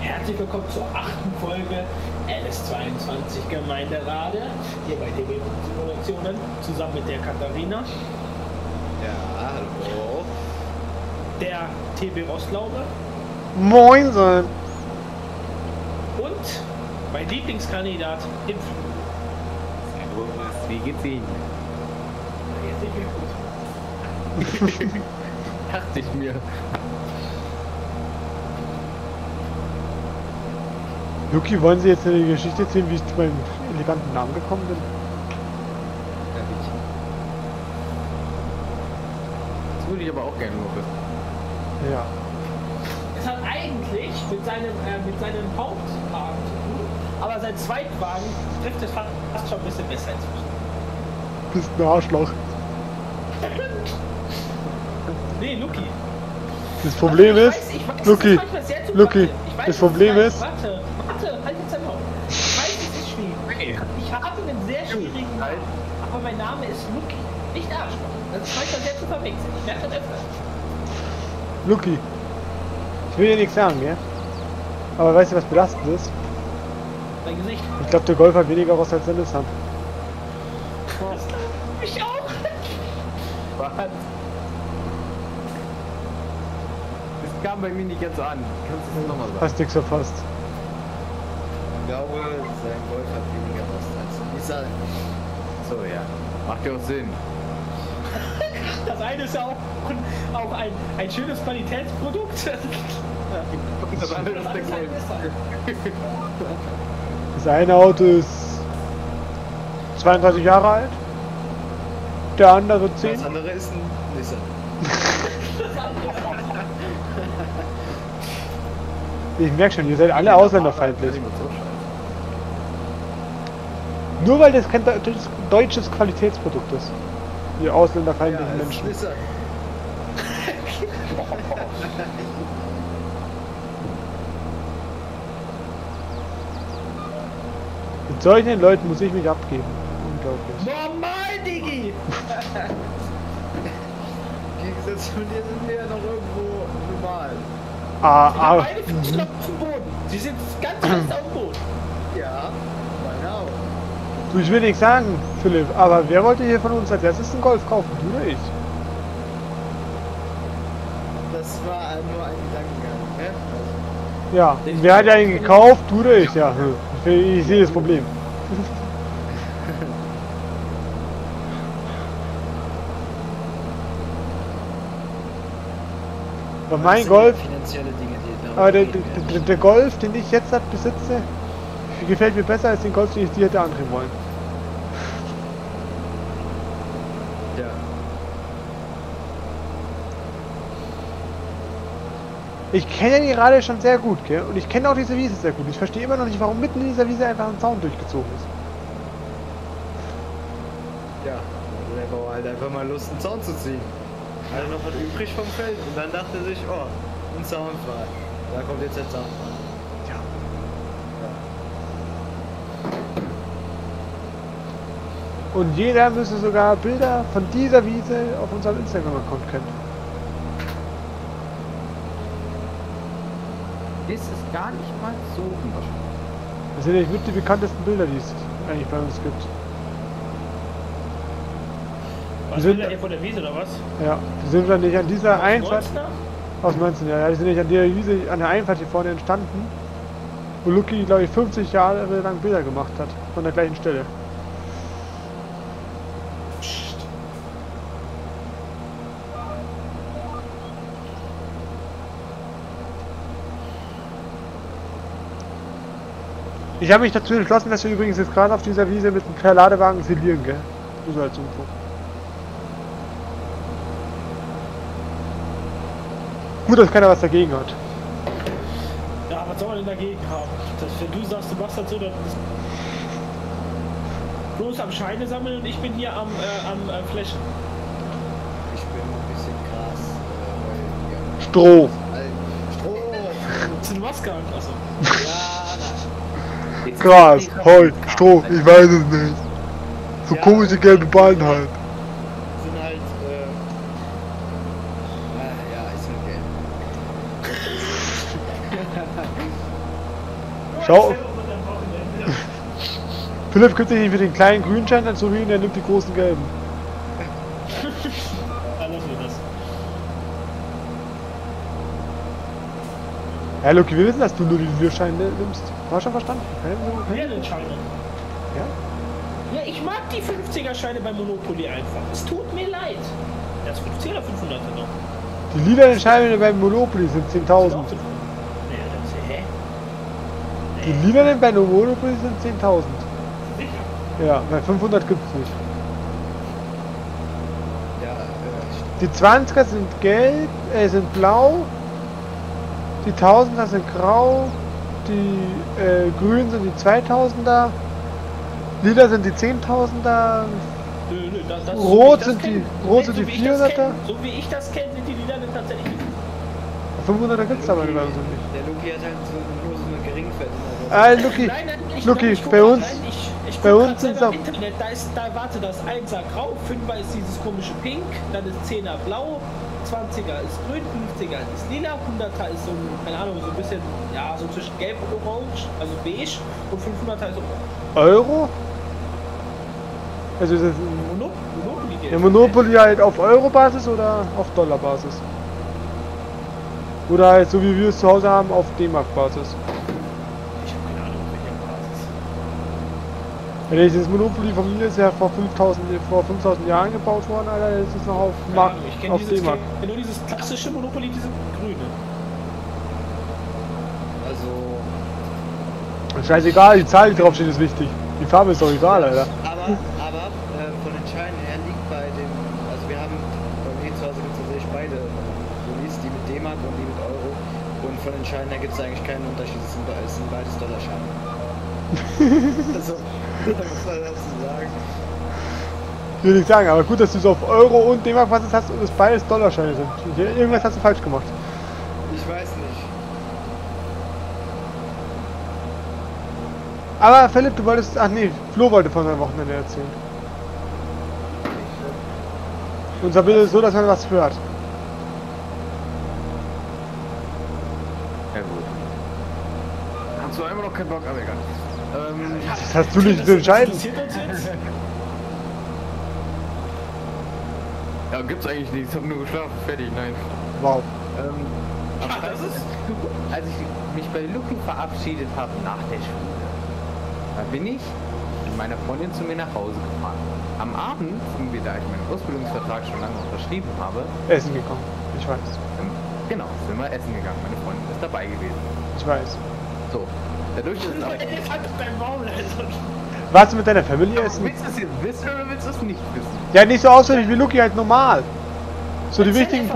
Herzlich willkommen zur achten Folge LS22 Gemeinderade hier bei DB Simulationen zusammen mit der Katharina, Ja, hallo. der TB Rostlaube Moinsen! und mein Lieblingskandidat im Servus, wie geht's Ihnen? Jetzt nicht mehr gut. Dachte ich mir. Luki, wollen Sie jetzt eine Geschichte erzählen, wie ich zu meinem eleganten Namen gekommen bin? Das würde ich aber auch gerne noch wissen. Ja. Es hat eigentlich mit seinem, äh, mit seinem tun, aber sein Zweitwagen trifft es fast schon ein bisschen besser inzwischen. Bist ein Arschloch. Nee, Luki. Das Problem Ich ist, weiß, ich weiß, Luki, ist manchmal sehr zu Luki. Ich weiß, das Problem ist. Warte, warte, halt jetzt dein Maul. Ich weiß, es ist schwierig. Ich habe einen sehr schwierigen Namen, aber mein Name ist Luki, nicht Arschloch. Das ist manchmal sehr zu verwechseln. Ich merke das öfter. Luki. Ich will dir nichts sagen, gell? Aber weißt du, was belastend ist? Dein Gesicht. Ich glaube, der Golf hat weniger raus als der Nissan. Ich auch. Was? Das kam bei mir nicht ganz an. Kannst du das nochmal sagen? Hast nix verpasst. Ich glaube, sein Golf hat weniger Rost als Nissan. So, ja. Macht ja auch Sinn. Das eine ist ja auch, auch ein, ein schönes Qualitätsprodukt. Das andere ist der alles Golf. besser. Das eine Auto ist 32 Jahre alt. Der andere 10. Das andere ist ein Nissan. Ich merke schon, ihr seid alle ausländerfeindlich. Nur weil das kein deutsches- Qualitätsprodukt ist. Ihr Ja, ausländerfeindlichen ist Menschen. Nissan. Mit solchen Leuten muss ich mich abgeben. Unglaublich. Normal, Digi! Im Gegensatz zu dir sind wir ja noch irgendwo normal. Ah, ah, beide Füße auf dem Boden. Sie sind ganz fest auf dem Boden. Ja, auch. du, ich will nichts sagen, Philipp, aber wer wollte hier von uns als erstes einen Golf kaufen? Du oder ich? Das war nur ein Gedankengang. Ne? Also, Ja. Wer hat ja einen gekauft? Du oder ich? Ja. hm. Ich, sehe das Problem. Mein das Golf, finanzielle Dinge, die aber der, der, der, Golf, den ich jetzt besitze, gefällt mir besser als den Golf, den ich dir hätte andrehen wollen. Ja. Ich kenne die Rade schon sehr gut, gell? Und ich kenne auch diese Wiese sehr gut. Ich verstehe immer noch nicht, warum mitten in dieser Wiese einfach ein Zaun durchgezogen ist. Ja. Der Bauer halt einfach mal Lust, einen Zaun zu ziehen. Hatte noch was übrig vom Feld und dann dachte sich, oh, ein Zaun frei. Da kommt jetzt der Zaun frei. Ja. Und jeder müsste sogar Bilder von dieser Wiese auf unserem Instagram-Account kennen. Das ist gar nicht mal so unwahrscheinlich. Das sind nämlich mit die bekanntesten Bilder, die es eigentlich bei uns gibt. Was sind- will er hier von der Wiese oder was? Ja, die sind dann nicht an dieser Einfahrt 19er? aus 19 Jahren. Ja, die sind nicht an der Wiese, an der Einfahrt hier vorne entstanden, wo Lucky, glaube ich, 50 Jahre lang Bilder gemacht hat von der gleichen Stelle. Ich habe mich dazu entschlossen, dass wir übrigens jetzt gerade auf dieser Wiese mit einem Verladewagen silieren, gell? Nur so als Info. Gut, dass keiner was dagegen hat. Ja, was soll man denn dagegen haben? Das, wenn du sagst, du machst das so, dann bloß am Scheine sammeln und ich bin hier am, äh, am äh, Flächen. Ich bin ein bisschen krass. Äh, ja. Stroh. Stroh! Das ist eine Maske an. Achso. Ja, Gras, Heu, Stroh, ich weiß es nicht. So Ja. komische gelbe Ballen halt. Sind halt, äh. Ah, ja, ist halt gelb. Schau. Philipp gibt sich nicht für den kleinen Grünschein dann so wie der nimmt die großen gelben. Dann lassen wir das. Ja, Luki, wir wissen, dass du nur die Lilierscheine nimmst. War schon verstanden? Hä? So, hä? Scheine. Ja? Ja, ich mag die 50er-Scheine bei Monopoly einfach. Es tut mir leid. Das 50 oder 500er noch? Die lilanen Scheine beim Monopoly sind 10.000. Auch 500. Nee, hä? Die lilanen bei Monopoly sind 10.000. Sicher. Ja, bei 500 gibt's nicht. Ja, äh, Die 20er sind gelb, äh, sind blau. Die 1000er sind grau. Die äh, grün sind die 2000er. Lila sind die 10.000er. Nö, nö, das, das, Rot ich sind die- kenn- rot nee, sind so die wie ich das 400er. kenn- So wie ich das kenne, sind die Lilanen tatsächlich. 500er gibt's aber bei uns nicht. der Luki hat halt so, nur so eine geringverdienende. Ah, Luki, Nein, nein, ich, Luki, ich bei uns- rein, ich, ich bei guck uns sind's selber auch- im Internet, da ist, da warte, das 1er grau, 5er ist dieses komische Pink, dann ist 10er blau, 20er ist grün, 50er ist lila, 100er ist so, ein, keine Ahnung, so ein bisschen, ja, so zwischen gelb und orange, also beige und 500er ist orange. Euro? Also ist es ein Mono Monopoly ja, Monopoly halt auf Euro-Basis oder auf Dollar-Basis? Oder halt so wie wir es zu Hause haben auf D-Mark-Basis? Ich habe keine Ahnung, welcher Basis. Ja, dieses Monopoly von mir ist ja vor 5000, vor 5000 Jahren gebaut worden, Alter. Das ist noch auf, Keine Mark, Ahnung, ich kenne dieses, D-Mark. kenn nur dieses klassische Monopoly, diese grüne. Also, Scheißegal, die Zahl, die draufsteht, ist wichtig. Die Farbe ist doch egal, Alter. aber, aber äh, von den Scheinen her liegt bei dem, also wir haben bei mir zu Hause gibt es tatsächlich beide Unis, die mit D-Mark und die mit Euro. Und von den Scheinen her gibt es eigentlich keinen Unterschied, es sind, es sind beides Dollarscheine. also, muss man dazu sagen. Ich will nicht sagen, aber gut, dass du es auf Euro und D-Mark-Basis hast und es beides Dollarscheine sind. Irgendwas hast du falsch gemacht. Ich weiß nicht. Aber Philipp, du wolltest. Ach nee, Flo wollte von seinem Wochenende erzählen. Unser Bild ist so, dass man was hört. Ja gut. Hast du immer noch keinen Bock, aber egal. Ähm, Das hast du nicht zu entscheiden. interessiert uns jetzt? ja, gibt's eigentlich nicht. Ich hab nur geschlafen. Fertig, nein. Wow. Ähm, Ah, das Freitag, als ich mich bei Luki verabschiedet habe nach der Schule, da bin ich mit meiner Freundin zu mir nach Hause gefahren. Am Abend sind wir, da ich meinen Ausbildungsvertrag schon lange unterschrieben habe, Essen gekommen. Ich weiß. ähm, genau, sind wir essen gegangen. Meine Freundin ist dabei gewesen. Ich weiß. So, dadurch ist es aber... Warst du mit deiner Family essen? Willst du es jetzt wissen oder willst du es nicht wissen? Ja, nicht so auswendig wie Luki, halt normal. So die wichtigen